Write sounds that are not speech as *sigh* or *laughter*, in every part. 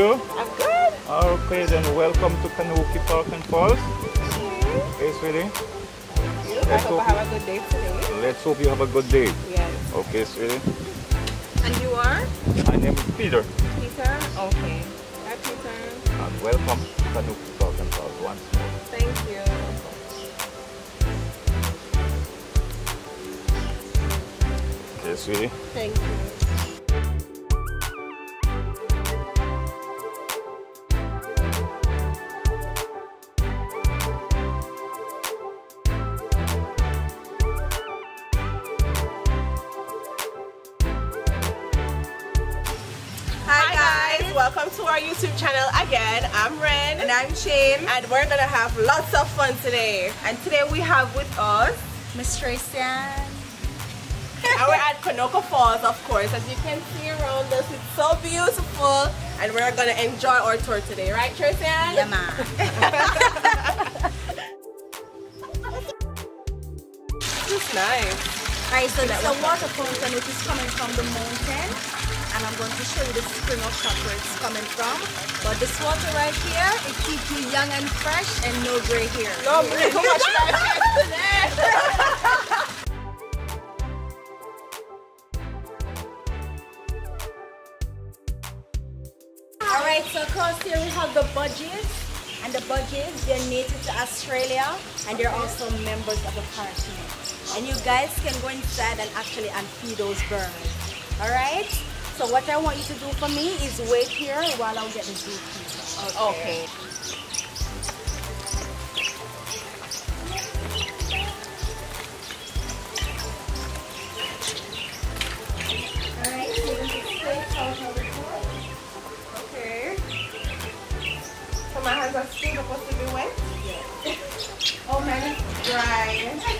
you? I'm good. Okay, then welcome to Konoko Park and Falls. Hey, sweetie. I hope I have a good day today. Let's hope you have a good day. Yes. Okay, sweetie. And you are? My name is Peter, Peter? Okay. Hi, Peter. and welcome to Konoko Park and Falls once more. Thank you. Okay, sweetie. Thank you. To our YouTube channel again. I'm Ren And I'm Shane. and we're gonna have lots of fun today. And today we have with us Miss Tracian. and we're *laughs* at Konoko Falls, of course. As you can see around us, it's so beautiful, and we're gonna enjoy our tour today, right, Tristan? Yeah, man. *laughs* It's nice. Alright, so that's a water fountain which is coming from the mountain. And I'm going to show you the spring of shot where it's coming from. But this water right here, it keeps you young and fresh and no gray hair. No, bring too much *laughs* today. Alright, so across here we have the budgies. And the budgies, they're native to Australia and they're also members of the party. And you guys can go inside and actually and feed those birds. Alright? So what I want you to do for me is wait here while I get the zookeeper. Okay. Alright, so this is straight out of the door. Okay. So my hands are still supposed to be wet? *laughs* Oh, mine is dry. *laughs*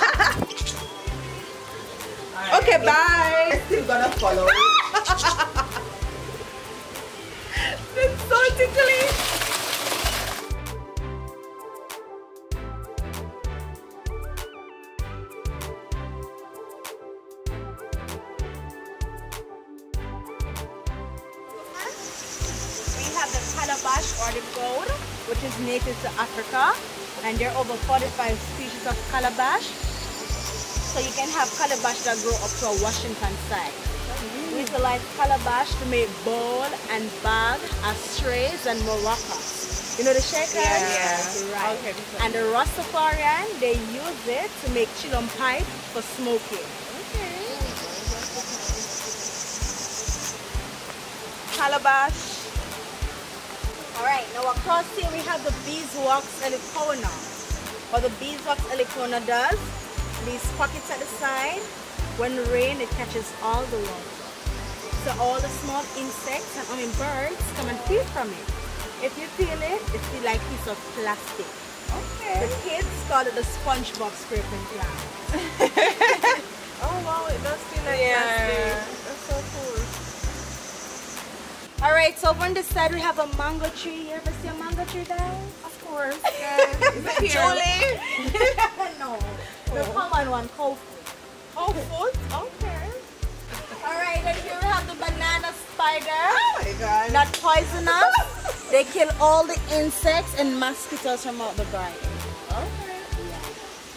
Okay, bye. I'm Still gonna follow. *laughs* It's so tickly. We have the calabash or the gourd, which is native to Africa, and there are over 45 species of calabash. So you can have calabash that grow up to a Washington size. We utilize calabash to make bowl and bag, ashtrays, and maracas. You know the shakers? yeah. Right. Okay, and the Rastafarian, they use it to make chillum pipe for smoking. Calabash. Alright, now across here we have the beeswax elicona. What the beeswax elicona does, these pockets at the side, when rain it catches all the water. So all the small insects and I mean birds come and feed from it. If you feel it, it feels like piece of plastic. okay The kids call it the SpongeBob scraping plant. *laughs* Oh wow, it does feel like Yeah. plastic. That's so cool. Alright, so over on this side we have a mango tree. You ever see a mango tree guys? Of course. Yes. *laughs* Is it Here. Julie? *laughs* no. The common one, cold Oh, foot? Okay. Alright, and here we have the banana spider. Oh my god. Not poisonous. *laughs* they kill all the insects and mosquitoes from out the garden. Okay. Yeah.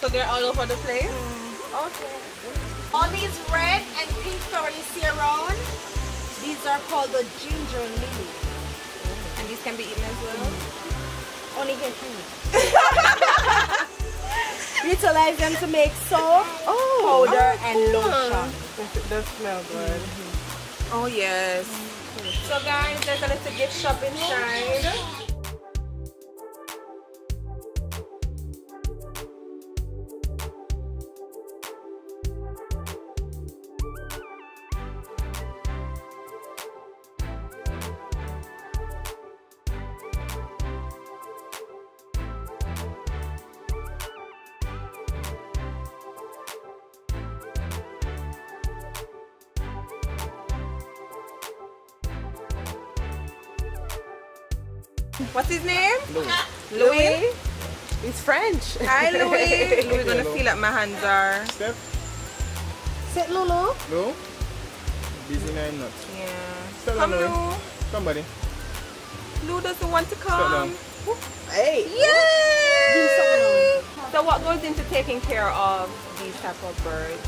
So they're all over the place? Mm. Okay. All these red and pink flower you see around, these are called the ginger lily. And these can be eaten as well? Only get three. *laughs* utilize them to make soap, Oh, powder, oh, and cool. lotion. It does smell good. Oh yes. So guys, there's a little gift shop inside. What's his name? Louis. Louis. He's French. Hi Louis. *laughs* Louis gonna feel like my hands are. Steph? Sit, Lulu. No? Busy nine nuts. Yeah. Step Come down, Louis. Lou. Somebody. Lou doesn't want to come. Hey. Yay! So what goes into taking care of these type of birds?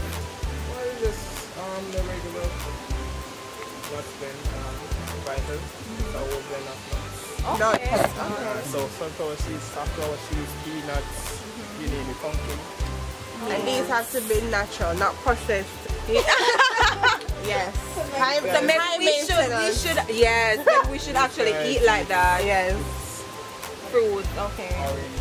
Well, just um, the regular nuts then um, vital. So we'll blend of nuts. Okay. Uh, so sunflower seeds, safflower seeds, peanuts, you name it, pumpkin. And these have to be natural, not processed. *laughs* yes. High, so maybe high we should- we should, yes, maybe we should actually Yes. *laughs* eat like that. Yes. Fruit. okay. Orange,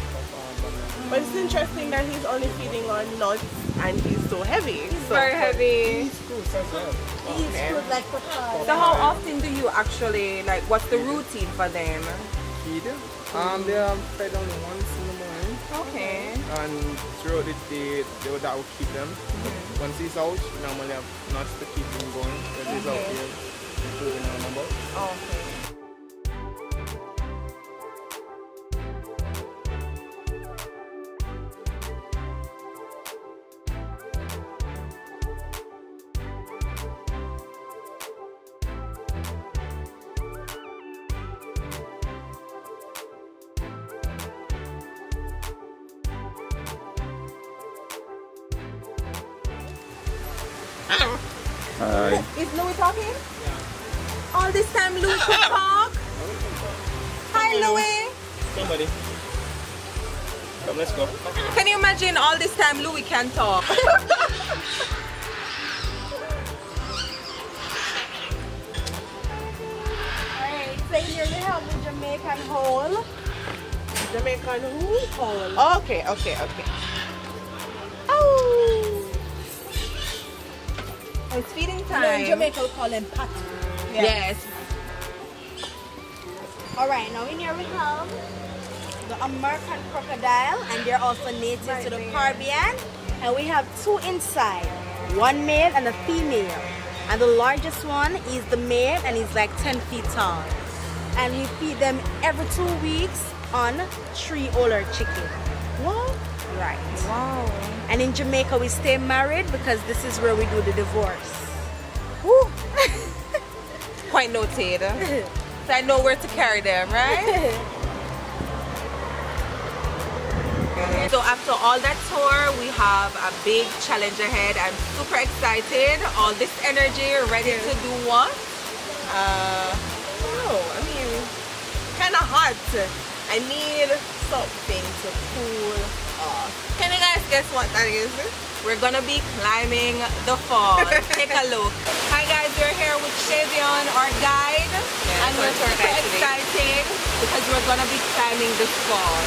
banana. But it's interesting that he's only feeding on nuts and he's so heavy. so Very heavy. Fruits as well. These fruit like papaya. So how often do you actually, like, what's the routine for them? Feed. Um, they are fed only once in the morning. Okay. and throughout the day they would, that will keep them. Once he's out, we normally have not to keep him going. When he's out here, improving our number. Okay. Hi. Is Louis talking? All this time Louis could *laughs* talk? Hi Louis. Somebody. Come, let's go. Can you imagine all this time Louis can talk? *laughs* Alright, so here we have the Jamaican hole. Jamaican who? Hole. okay, okay, okay. It's feeding You time. know, in Jamaica we call them pat. Yes. Alright, now in here we have the American crocodile and they're also native to the Right. Caribbean. And we have two inside, one male and a female. And the largest one is the male and he's like 10 feet tall. And we feed them every two weeks on three older chicken. What? Right. Wow. And in Jamaica we stay married because this is where we do the divorce. Woo. *laughs* Quite noted. So I know where to carry them, right? *laughs* So after all that tour, we have a big challenge ahead. I'm super excited. All this energy, ready to do what? Uh, oh, I mean, kind of hot. I need something to cool off. Can you guys guess what that is? We're gonna be climbing the fall. *laughs* Take a look. Hi guys, we're here with Shavion, our guide. and so we're it's our super excited because we're gonna be climbing this fall.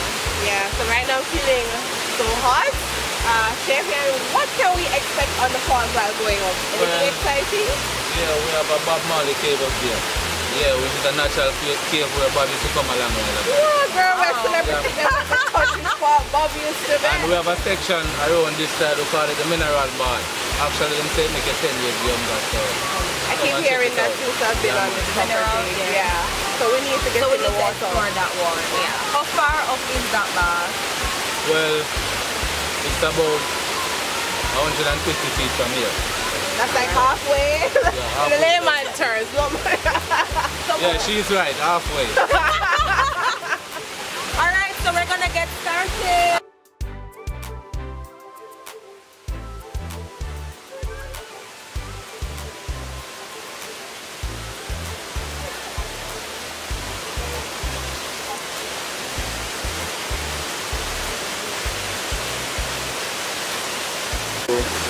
Yeah, so right now I'm feeling so hot. Uh, Champion, what can we expect on the falls while going up? Anything Well, exciting? Yeah, we have a Bob Marley cave up there. Yeah, which is a natural ca- cave where Bob used to come along with us. Yeah, girl, we're Oh. celebrity. Yeah. Touching used to And we have a section around this side, we call it the mineral bar. Actually, them say make a 10 years younger, so. I keep hearing that it out. since I've been Yeah, on this property. Mineral, yeah. Yeah. So we need to get So we in need the to water. explore that one. Yeah. How far up is that bar? Well, it's about 150 feet from here. That's like halfway. *laughs* halfway. the layman terms. Yeah, she's right, halfway. *laughs* All right, so we're gonna get started. So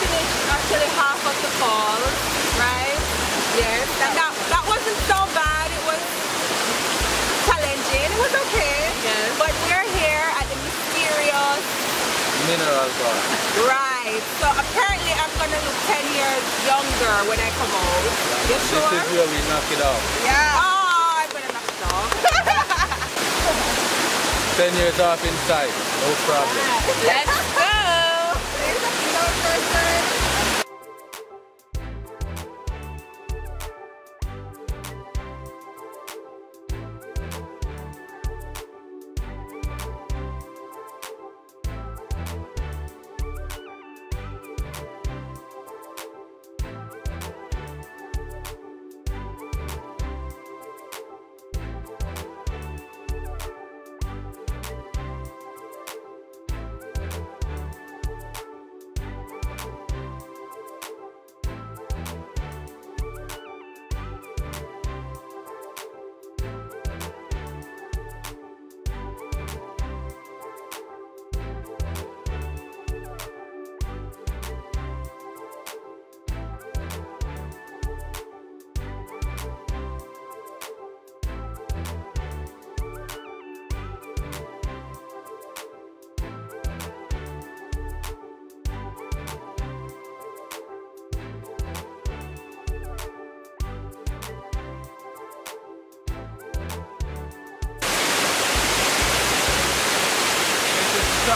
finished actually half of the falls, right? Yes. And that, that wasn't so bad. It was challenging. It was okay. Yes. But we're here at the mysterious Mineral bar. Right. So apparently I'm gonna look 10 years younger when I come out. You This is where we knock it off. Yeah. Oh, I'm gonna knock it off. *laughs* 10 years off inside. No problem. Let's go.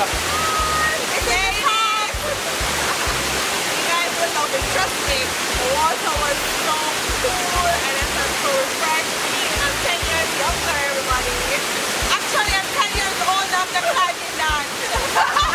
up. Ladies. you guys would know but Trust me, the water was so cool and it felt so refreshing. I'm 10 years younger, everybody. Actually, I'm 10 years older after climbing that.